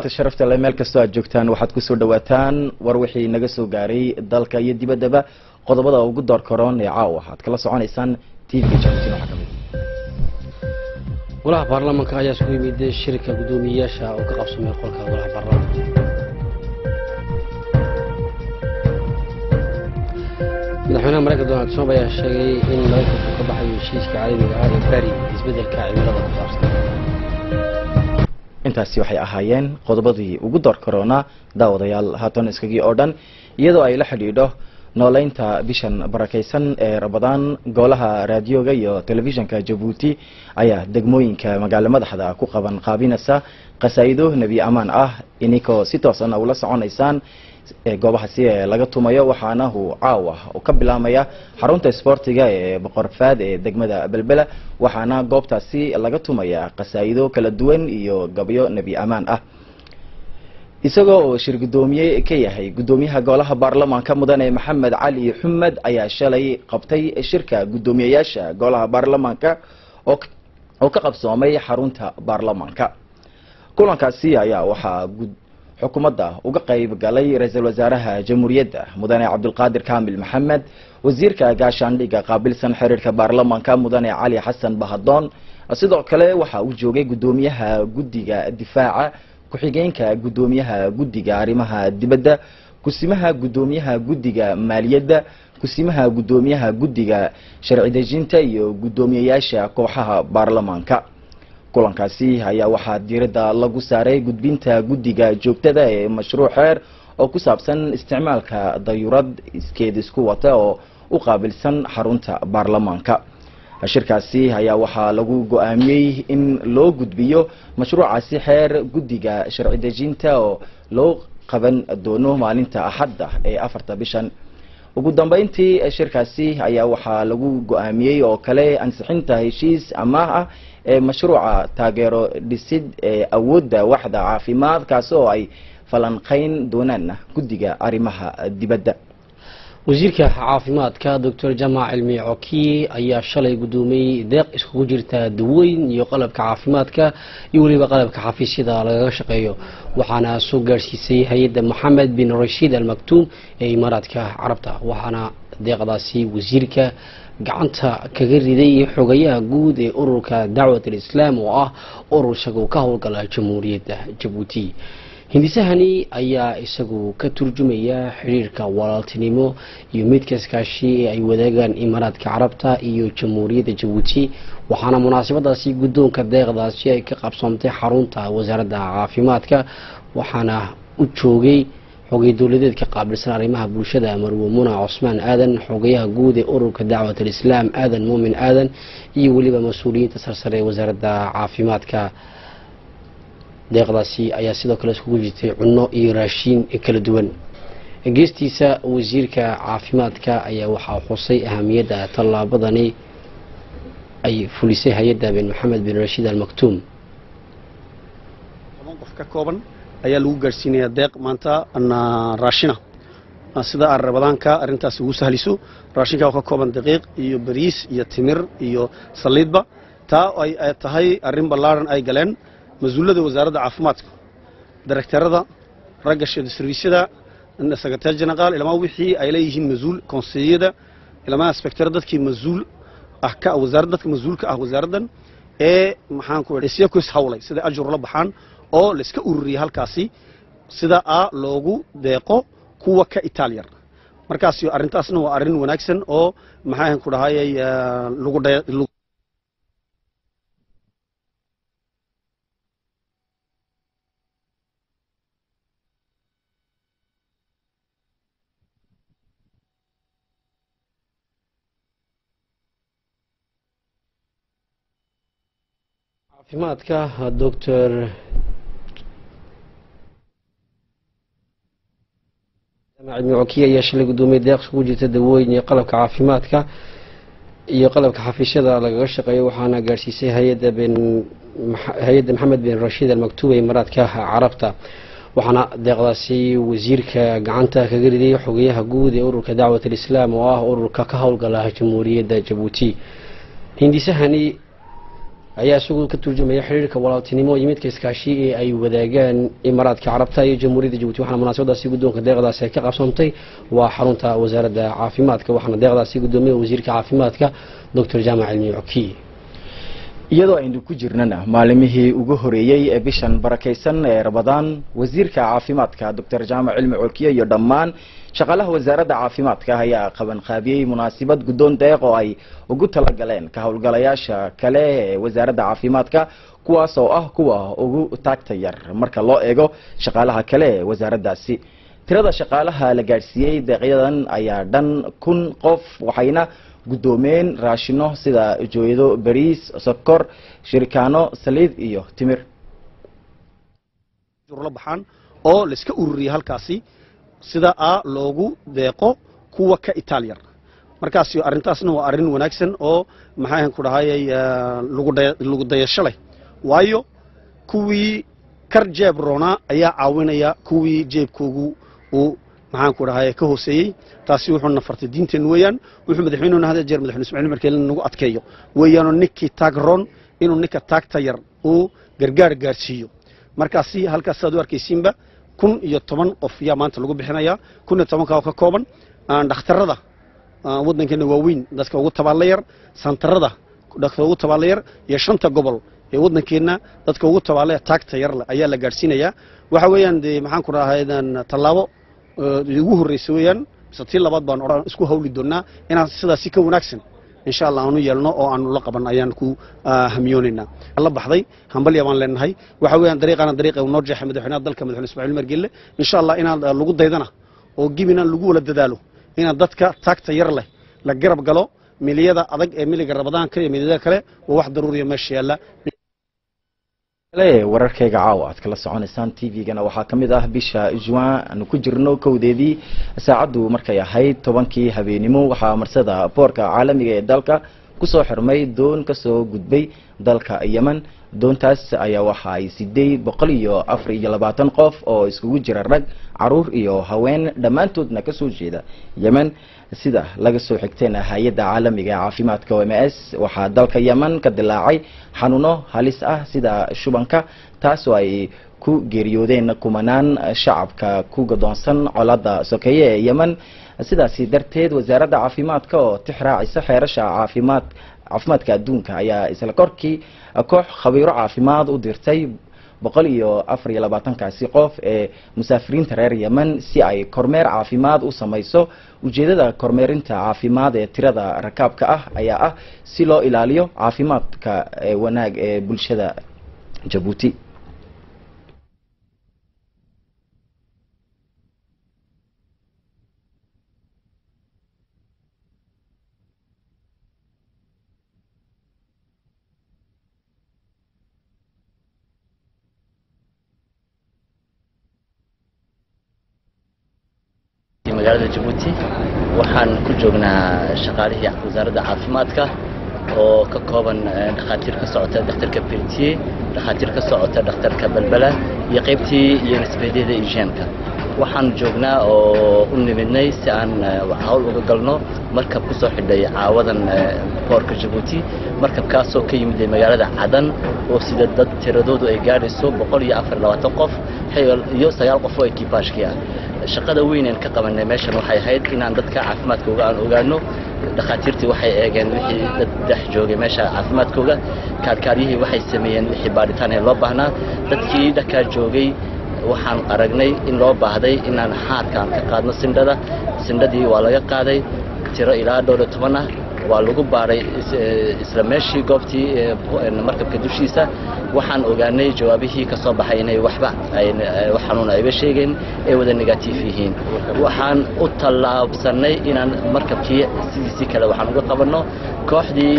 aad joogtaan waxaad kusoo dhawaataan war wixii naga soo gaaray dalka iyo dibaddaba qodobada ugu door karoon ee caawa waxaad kala soconaysaan t v jabuutin waxaa kamid golaha baarlamaanka ayaa isugu yimid shirka guddoomiyeyaasha oo ka qabsamay qolka golaha baarlamaanka madaxweynaha mareykanka donald trump ayaa sheegay in maraykanku ka baxayo heshiiska caalamiga ah ee bari isbeddelka cimilada ku saabsan intaasi waxay ahaayeen qodobadii ugu door karoona daawadayaal. Haatan iskagii oo dhan iyadoo ay la xidhiidho nooleynta bishan barakaysan ee rabadaan golaha raadiyoga iyo telefishinka jabuuti ayaa degmooyinka magaalo madaxda ku qaban qaabinaysa. Qasaa'ido nebi amaan ah ininkoo si toosan ula soconaysaan goobahaasi ee laga tumayo waxaana uu caawa ka bilaamaya xarunta isboortiga ee boqorfaad ee degmada belbela waxaana goobtaasi laga tumaya qasaa'ido kala duwan iyo gabyo nebi amaan ah. Isagoo oo shir ka yahay guddoomiyaha golaha baarlamaanka mudane maxamed cali xumed ayaa shalay qabtay shirka guddoomiyeyaasha golaha baarlamaanka oo oo ka qabsoomay xarunta baarlamaanka. Kulankaasi ayaa waxaa xukuumadda uga qayb galay ra'iisul wasaaraha jamhuuriyadda mudane cabdulqaadir kaamil maxamed wasiirka gaashaandhigga qaabilsan xiriirka baarlamaanka mudane cali xasan bahadoon sidoo kale waxa uu joogay guddoomiyaha guddiga difaaca ku-xigeenka guddoomiyaha guddiga arrimaha dibadda kusimaha guddoomiyaha guddiga maaliyadda kusimaha guddoomiyaha guddiga sharci dejinta iyo guddoomiyeyaasha kooxaha baarlamaanka kulankaasi ayaa waxaa diiradda lagu saaray gudbinta guddiga joogtada ee mashruuc xeer oo ku saabsan isticmaalka dayurad iskeed isku wata oo u qaabilsan xarunta baarlamaanka. Shirkaasi ayaa waxaa lagu go'aamiyey in loo gudbiyo mashruucaasi xeer guddiga sharci dejinta oo loo qaban doono maalinta axadda ee afarta bishan. Ugu dambeyntii shirkaasi ayaa waxaa lagu go'aamiyey oo kale ansixinta heshiis amaah ah mashruuca taageero dhisid awoodda waxda caafimaad kaasi oo ay falanqeyn doonaan guddiga arrimaha dibadda wasiirka caafimaadka doctor jamac cilmi coki ayaa shalay guddoomiyey deeq iskugu jirta daweyn iyo qalabka caafimaadka iyo weliba qalabka xafiisyada lagaga shaqeeyo. Waxaana soo gaadhsiisay hay'adda moxamed bin rashiid almaktuum ee imaaraadka carabta. Waxaana deeqdaasi wasiirka gacanta kaga riday xogayaha guud ee ururka dacwat alislaam oo ah urur isagu ka howlgala jamhuuriyadda jabuuti hindisahani ayaa isagu ka turjumaya xiriirka walaaltinimo iyo midka iskaashi ee ay wadaagaan imaaraadka carabta iyo jamhuuriyadda jabuuti waxaana munaasabadaasi guddoonka deeqdaasi ay ka qabsoomtay xarunta wasaaradda caafimaadka waxaana u joogay xogay dowladeedka qaabilsan arrimaha bulshada marwe muna cusmaan aadan xogayaha guud ee ururka dacwat alislaam aadan muumin aadan iyo weliba mas'uuliyiinta sarsare ee wasaaradda caafimaadka deeqdaasi ayaa sidoo kale iskugu jirtay cunno iyo raashiin kala duwan. Geestiisa wasiirka caafimaadka ayaa waxaa xusay ahamiyadda tallaabadani ay fulisay hay'adda bin maxamed bin rashiid almaktuum qof ka kooban ayaa lagu gaadhsiinayaa deeq maanta raashina. Sida aan rabadaanka arrintaas ugu sahliso raashinka oo ka kooban daqiiq iyo bariis iyo timir iyo saliidba taa ay tahay arrin ballaaran ay galeen mas'uulada wasaaradda caafimaadka daraktarada ragga servisyada secretary general ilamaa wixii ay leeyihiin mas'uul konseeyada ilamaa inspectara dadkii mas'uul ah dadka mas'uulka ah wasaaraddan ee maxaan ku idhi siyakos hawlay sida ajur la baxaan oo la iska ururiyay halkaasi sida a loogu deeqo kuwa ka itaaliyar markaas arrintaasna waa arrin wanaagsan oo maxaan ku caafimaadka doctor cilmi cokiya ayaa shalay guddoomiyey deeq isugu jirta dawooyin iyo qalabka caafimaadka iyo qalabka xafiisyada lagaga shaqeeyo waxaana gaadhsiisay hay'adda bin hay'adda maxamed bin rashiid almaktuub ee imaaraadka carabta. Waxaana deeqdaasi wasiirka gacanta kaga riday xogayaha guud ee ururka dacwat alislaam oo ah ururka ka howlgala jamhuuriyadda jabuuti. Hindisahani turjumaya xiriirka walaaltinimo iyo midka iskaashi ee ay wadaagaan imaaraadka carabta iyo jamhuuriyadda jabuuti waxaana munaasabadaasi guddoonka deeqdaasi ay ka qabsoontay waa xarunta wasaaradda caafimaadka waxaana deeqdaasi guddoomiya wasiirka caafimaadka doctor jaamac cilmi coki iyadoo aynu ku jirnana maalimihii ugu horeeyey ee bishan barakaysan ee rabadaan wasiirka caafimaadka doctor jaamac cilmi colkiye iyo dhammaan shaqaalaha wasaaradda caafimaadka ayaa qabanqaabiyey munaasabad guddoon deeq oo ay ugu talagaleen ka howlgalayaasha kale ee wasaaradda caafimaadka kuwaas oo ah kuwa ugu taagta yar marka loo eego shaqaalaha kale ee wasaaraddaasi. Tirada shaqaalaha la gaadhsiiyey deeqyadan ayaa dhan kun qof waxayna guddoomeen raashino sida jooyado bariis sokor shirikaano saliid iyo timir. La baxaan oo la iska ururiyey halkaasi sida a loogu deeqo kuwa ka itaaliyar markaasi arrintaasna waa arrin wanaagsan oo maxaan ku dhahayay lagu dayasho leh. Waayo kuwii kar jeeb roonaa ayaa caawinaya kuwii jeebkoogu uu maxaan ku dhahaya ka hooseeyey. Taasi wuxuuna fartay diinteen weeyaan. Wuxuu madaxweynuhuna had jeer madaxweyne ismaaciil markeel nagu adkeeyo. Weeyaanoo ninkii taag roon inuu ninka taagta yar uu gargaar gaarsiiyo. Markaasi halkaas saad u arkaysiinba kun iyo toban qof yaa maanta lagu bixinayaa kun iyo tobanka oo ka kooban dhakhtarada waddankeena waaweyn dadka ugu tabaalayar santarada dadka ugu tabaalayar iyo shanta gobol ee waddankeenna dadka ugu tabaalaya taagta yar ayaa la gaadhsiinayaa waxa weeyaan dee maxaan ku dhahay tallaabo labaad baan odhan isku hawli doonnaa inaan sidaasi ka wanaagsan insha allah aanu yeelno oo aanu la qaban ayaan ku hamyoonaynaa la baxday hambalya baan leenahay waxa weeyaan dariiqana dariiqa noo jeexay madaxweynaha dalka madaxweyne ismaaciil margelle insha allah inaan lagu daydana oo gibina lagu wala dadaalo inaan dadka taagta yar leh la garab galo miliyada adag ee miliga rabadaanka iyo miliyada kale waa wax daruuriya meesha yaalla wararkayga caawa aad kala soconaysaan t v-gana. Waxaa ka mid ah bisha juin aanu ku jirno kowdeedii. Saacaddu markay ahayd tobankii habeenimo. Waxaa marsada boorka caalamiga ee dalka ku soo xirmay doon ka soo gudbay dalka yemen. Doontaas ayaa waxa ay siday boqol iyo afar iyo labaatan qof oo iskugu jira rag carruur iyo haween. Dhammaantoodna ka soo jeeda yemen sida laga soo xigtayna hay'adda caalamiga ee caafimaadka o m s. Waxaa dalka yemen ka dilaacay xanuuno halis ah sida shubanka taas oo ay ku geeriyoodeen kumanaan shacabka ku gadoonsan colada sokeeye ee yemen. Sidaasi darteed wasaaradda caafimaadka oo tix raacisa xeerasha caafimaad caafimaadka adduunka ayaa isla korkii koox khabiiro caafimaad u dirtay boqol iyo afar iyo labaatankaasi qof ee musaafiriinta reer yemen si ay kormeer caafimaad u samayso. Ujeedada kormeerinta caafimaad ee tirada rakaabka ah ayaa ah si loo ilaaliyo caafimaadka wanaag ee bulshada jabuuti magaalada jabuuti waxaan ku joognaa shaqaalihii wasaaradda caafimaadka oo ka kooban dhakhaatiir ka socota dhakhtarka bertiye dhakhaatiir ka socota dhakhtarka balbala iyo qaybtii iyo nisbeedyada ijaanka waxaan joognaa oo u nimidnay si aan hawl uga galno markab ku soo xidhay caawadan boorka jabuuti markabkaasoo ka yimid magaalada cadan oo sida dad tiradoodu ay gaadhayso boqol iyo afar labaatan qof iyo sagaal qof oo ekibaashkii ah shaqada weyneen ka qabanay meeshan waxay ahayd inaan dadka caafimaadkooga aan ogaano dhakhaatiirtii waxay eegeen wixii dad dhex joogay meesha caafimaadkooga kaadkaadyihii waxay sameeyeen wixii baadhitaan ee loo baahnaa dadkii dhakaa joogay waxaan aragnay in loo baahday inaan xaadkaan ka qaadno sindhada sindhadii waa laga qaaday tiro ilaa dhowr toban ah waa lagu baadhay isla meeshii goobtii markabka dushiisa waxaan ogaanay jawaabihii ka soo baxay inay waxba wax xanuun ayba sheegeen ay wada negatiif yihiin waxaan u tallaabsanay inaan markabkii sidiisii kale waxaan uga qabanno kooxdii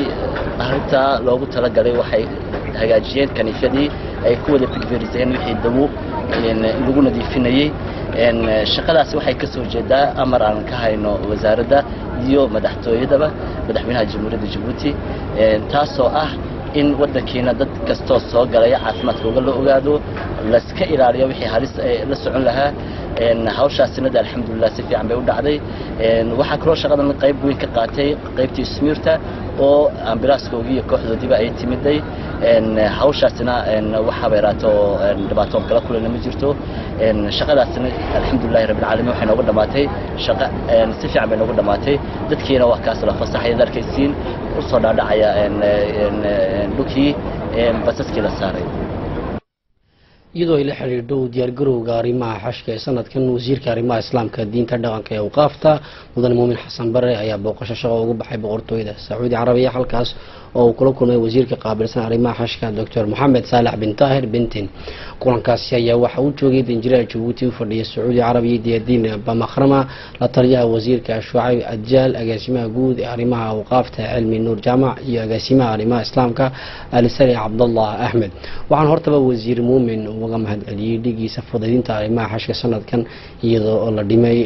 arrintaa loogu talagalay waxay hagaajiyeen kaniifyadii ay ku wada bilbiriseen wixii dawo lagu nadiifinayey shaqadaasi waxay ka soo jeedaa amar aan ka hayno wasaaradda iyo madaxtooyadaba madaxweynaha jamhuuriyadda jabuuti taasoo ah in waddankiina dad kastoo soo galaya caafimaadkooga la ogaado laska ilaaliyo wixii halis la socon lahaa hawshaasina de alxamdulilah si fiican bay u dhacday Een, waxaa kaloo shaqadan qayb weyn ka qaatay qaybtii smiirta oo ambilaaskoogii iyo kooxdoodiiba ay timiday Een, hawshaasina een, waxaaba yaraato oo, een, dhibaato oo kala kulana ma jirto Een, shaqadaasina alxamdulilahi rabbilcaalamiin waxay noogu dhammaatay shaqo een, si fiican bay noogu dhammaatay dadkiina waa kaas la fasaxay ad arkaysiin usoo dhaadhacaya een, een, een, dhulkii een, basaskii la saaray iyadoo ay la xidhiidho diyaargarowga arrimaha xashka ee sanadkan wasiirka arrimaha islaamka diinta dhaqanka ee awqaafta mudane muumin xasan bare ayaa booqasho shaqo ugu baxay boqortooyada sacuudi carabiya halkaas oo uu kula kulmay wasiirka qaabilsan arrimaha xashka doctor moxamed saalax bin taahir bintin. Kulankaasi ayaa waxa uu joogay danjiraha jabuuti u fadhiya sacuudi carabiya diyadiin bamakhrama la taliyaha wasiirka shucayb adjaal agaasimaha guud ee arrimaha awqaafta cilmi nuur jaamac iyo agaasimaha arrimaha islaamka alisari cabdallah axmed waxaan hortaba wasiir muumin uga mahadceliyey dhigiisa fudaydinta arrimaha xashka sanadkan iyadoo oo la dhimay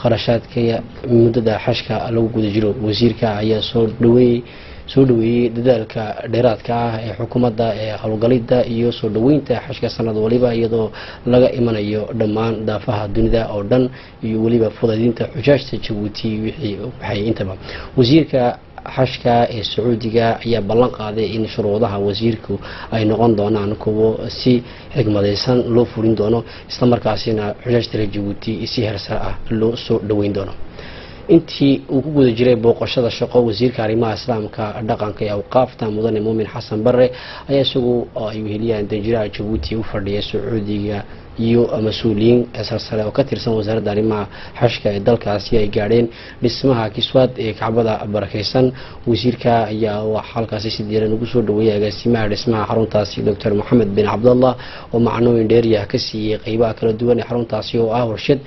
kharashaadka muddada xashka lagu guda jiro wasiirka ayaa soo dhaweeyey soo dhaweeyey dadaalka dheeraadka ah ee xukuumadda ee howlgalida iyo soo dhaweynta xashka sanad waliba iyadoo laga imanayo dhammaan daafaha dunida oo dhan iyo weliba fudaydinta xujaajta jabuuti wixii waxay intaba. Wasiirka xashka ee sacuudiga ayaa ballan qaaday in shuruudaha wasiirku ay noqon doonaan kuwo si xigmadaysan loo fulin doono islamarkaasina xujaajta reer jabuuti si hersar ah loo soo dhaweyn doono. Intii uu ku guda jiray booqashada shaqo wasiirka arrimaha islaamka dhaqanka ee awqaafta mudane muumin xasan bare ayaa isagu ay weheliyaan danjiraha jabuuti u fadhiya sacuudiga iyo mas'uuliyiin sarsare oo ka tirsan wasaaradda arrimaha xashka ee dalkaasi ay gaadheen dhismaha kiswaad ee kacbada barakeysan. Wasiirka ayaa waxaa halkaasi si diiran ugu soo dhaweeyay agaasimaha dhismaha xaruntaasi doctor moxamed bin cabdallah oo macnooyin dheeriya ka siiyey qeybaha kala duwan ee xaruntaasi oo ah warshad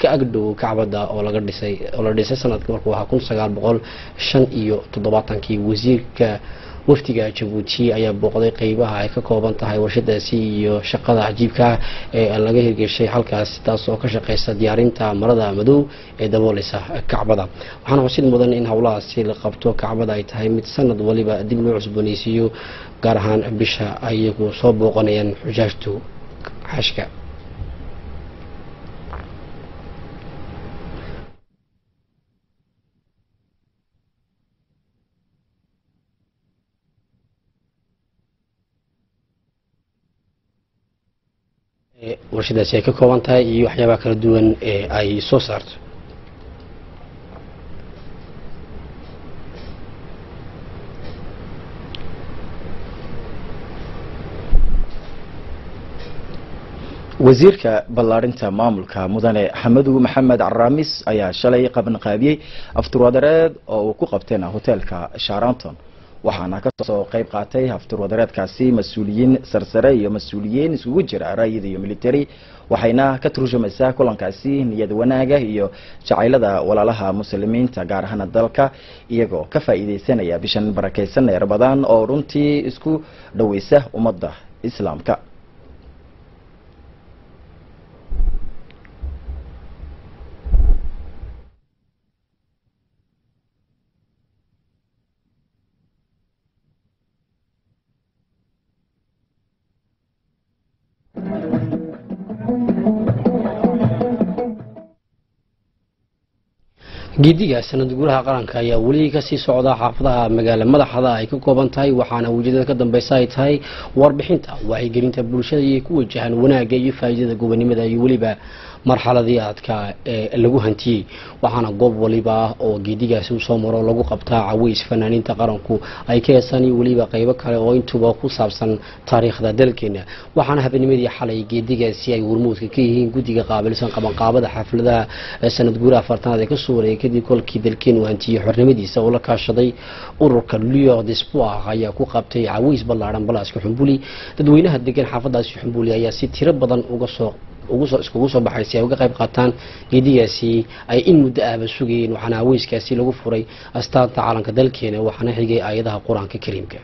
ka agdhow kacbada oo laga dhisay oo la dhisay sanadka markuu ahaa kun sagaal boqol shan iyo toddobaatankii. Wasiirka wafdiga jabuuti ayaa booqday qeybaha ay ka kooban tahay warshadaasi iyo shaqada cajiibka ah ee laga hirgeshay halkaas taas oo ka shaqeysa diyaarinta marada madow ee dabooleysa kacbada. Waxaana xusid mudan in howlahaasi la qabto kacbada ay tahay mid sanad waliba dib loo cusbooneysiiyo gaar ahaan bisha ayagu soo booqanayaan xujaajtu xashka warshadaasi ay ka kooban tahay iyo waxyaabaha kala duwan ee ay soo saarto. Wasiirka ballaarinta maamulka mudane xamadow maxamed caraamis ayaa shalay qabanqaabiyey afturwadareed oo uu ku qabteen hoteelka sharanton waxaana ka soo qayb qaatay hafturwadareedkaasi mas'uuliyiin sarsare iyo mas'uuliyiin isugu jira raayid iyo military waxayna ka turjumaysaa kulankaasi niyad wanaaga iyo jacaylada walaalaha muslimiinta gaar ahaan dalka iyagoo ka faa'iideysanaya bishan barakeysan ee rabadaan oo runtii isku dhoweysa ummadda islaamka Thank you. Geediga sanad guuraha qaranka ayaa weli ka sii socda xaafadaha magaala madaxda ay ka kooban tahay waxaana ujeedada ka dambeysa ay tahay warbixinta wacyigelinta bulshada iyo ku wajahan wanaagga iyo faa'iidada gobonimada iyo weliba marxaladii aadka ee lagu hantiyey. Waxaana goob waliba oo geedigaasi u soo maro lagu qabtaa caweys fanaaniinta qaranku ay ka heesaan iyo weliba qeybo kale oo intuba ku saabsan taariikhda dalkeena. Waxaana habenimadii xalay geedigaasi ay hormuudka ka yihiin guddiga qaabilsan qabanqaabada xafladaha sanad guuraha afartanaad ee ka soo wareegay kadib kolkii dalkeenu hantiyey xornimadiisa oo la kaashaday ururka leo despoir ayaa ku qabtay caweys ballaadhan balaaska xumbuli dadweynaha degan xaafadaasi xumbuli ayaa si tiro badan uga soo iskugu soo baxay si ay uga qayb qaataan geedigaasi ay in muddo ahba sugayeen waxaana haweyskaasi lagu furay astaanta caalanka dalkeena waxaana xigay aayadaha qur-aanka kariimka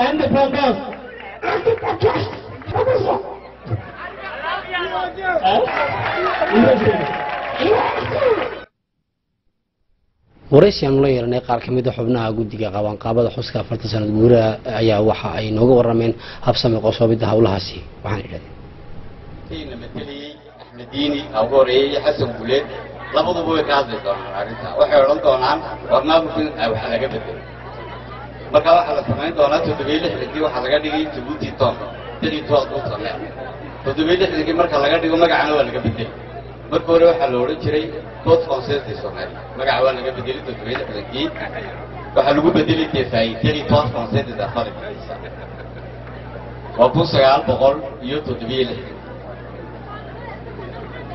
and the progress. And the progress. What is it? I love you. Aanu la yeelanay qaar ka mid a xubnaha guddiga qabanqaabada xuska afarta sanad guuraha ayaa waxa ay nooga warrameen habsami qosoobidda howlahaasi waxaan idhahdeen mateliyey axmed diini aa ugu horeeyey labaduba way ka hadli doonaan arrinta waxay odhan doonaan war waxa laga bedelay marka waxaa la samayn doonaa toddobiyo lixdankii waxaa laga dhigay jabuuti toon danii tood u samee toddobiyo lixdankii marka laga dhigo magacana waa laga bedelay marka hore waxaa la odhan jiray consensi soomaali magaca waa laga bedelay toddobiyo lixdankii waxaa lagu bedeli defay danii tood consensi afarikiisa waa kun sagaal boqol iyo toddobiyo lixdan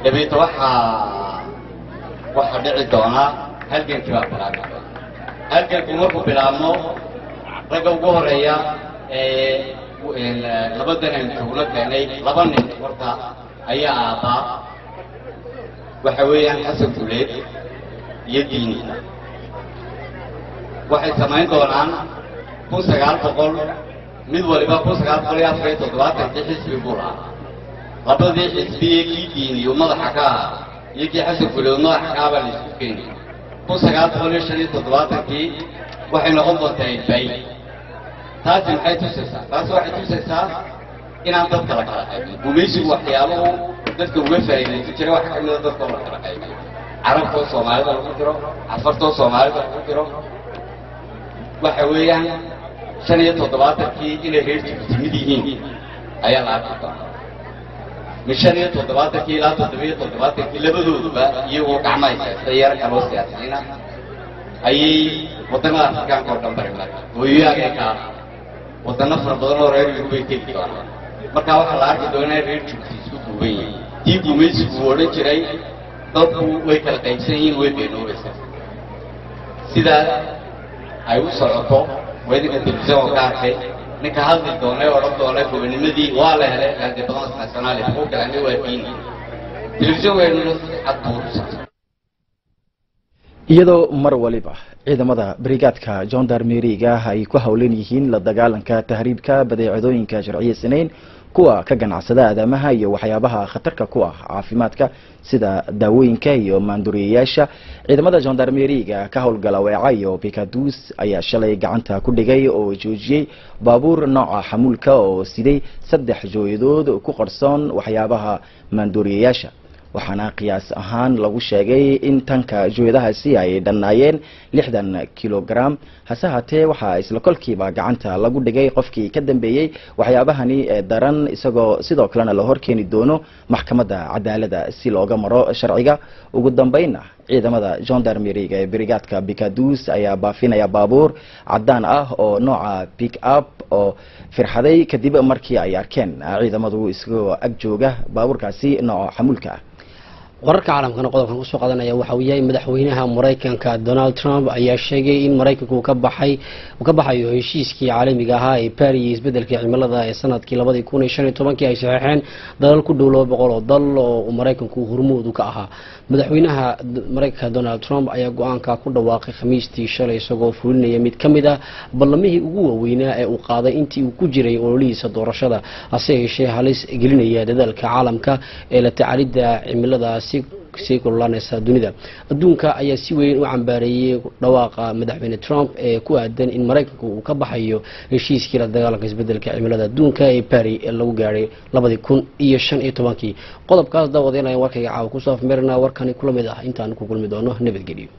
dabeeta waxaa waxaa dhici doonaa halgankii baa bilaabmi doona halganku markuu bilaabmo ragga ugu horreeya ee labadan aan joogno keenay laba nin horta ayaa aabbaa وحويان حسن فليل يدينينا وحي سمعين دوران بوسكال فقول من ولبا بوسكال فليا فريت ودواتا تحس ببولا لابد ذي حسبية كي ديني وما ضحكا يكي حسن فليل وما ضحكا بالنسبكين بوسكال فليا شريت ودواتا كي وحي نغضو تاين باي تاتم حيث سيسا بس واحد سيسا إنا ضدك لك ومشي وحيابه dadka uga faa'iidaysan jiray waxa ka mida dadka la kala qaybin carabtoo soomaalida lagu jiro cafartoo soomaalida lagu jiro waxa weeyaan shan iyo toddobaatankii inay reer timid yihiin ayaa la arki doonaa min shan iyo toddobaatankii ilaa toddobiyo toddobaatankii labadooduba iyagoo gacmaha haysta yar kaloo siyaasiyiina ayay wadannada afrikaanka oo dhan bari marka hooyoyaagay ka wadano fara badan oo reer yurubay tegi doonaan marka waxaa la arki doonaa reer jubti isku duuban yihiin gumaysigu uu odhan jiray dadku way kala qaybsan yihiin way beenoobaysaa sidaa ay u socoto waa idinka telefisyon ka arkay ninka hadli doonay odhan doonay gobonimadii waa la helay gaadibadas nationaali kuwa kalena waa diini telefisyon weynuna cad buurusa iyadoo mar waliba ciidamada brigaadka jondarmeriga ay ku howlan yihiin la dagaalanka tahriibka badeecadooyinka sharciyeysaneyn kuwa ka ganacsada aadamaha iyo waxyaabaha khatarka ku ah caafimaadka sida daawooyinka iyo maanduriyayaasha ciidamada jondarmeriga ka howlgala weeca iyo bikadus ayaa shalay gacanta ku dhigay oo joojiyey baabuur nooca xamuulka oo siday saddex jooyadood ku qarsoon waxyaabaha maanduriyayaasha waxaana qiyaas ahaan lagu sheegay in tanka jooyadahaasi ay dhannaayeen lixdan kilogram. Hase haatee waxaa isla kolkiiba gacanta lagu dhigay qofkii ka dambeeyey waxyaabahani ee daran isagoo sidoo kalena la horkeeni doono maxkamadda cadaaladda si looga maro sharciga. Ugu dambeynna ciidamada jondarmeriga ee brigaadka bikadus ayaa baafinaya baabuur cadaan ah oo nooca pick up oo firxaday kadib markii ay arkeen ciidamadu isagoo ag jooga baabuurkaasi nooca xamuulka ah wararka caalamkana qodobkan ku soo qaadanaya waxa yahay madaxweynaha maraykanka donald trump ayaa sheegay in maraykanku ka baxay uu ka baxayo heshiiskii caalamiga ahaa ee paris iyo isbedelkii cimilada ee sannadkii labadii kun iyo shan iyo tobankii ay saxeexeen dalal ku dhow laba boqol oo dal oo maraykanku hormoodu ka ahaa. Madaxweynaha maraykanka donald trump ayaa go'aanka ku dhawaaqay khamiistii shalay isagoo fulinaya mid ka mid ah ballamihii ugu waaweynaa ee uu qaaday intii uu ku jiray ololihiisa doorashada hase yeeshee halis gelinaya dadaalka caalamka ee la tacaalidda cimiladaasi sii kululaanaysa dunida. Adduunka ayaa si weyn u cambaareeyey dhawaaqa madaxweyne trump ee ku aadan in maraykanku uu ka baxayo heshiiskii la dagaalanka isbeddelka cimilada. Adduunka ee paris ee lagu gaadhay labadii kun iyo shan iyo tobankii. Qodobkaas daawadeynaya warkayga caawa ku soo afmeerna warkani kula mid ah. Intaan ku kulmi doono nabadgelyo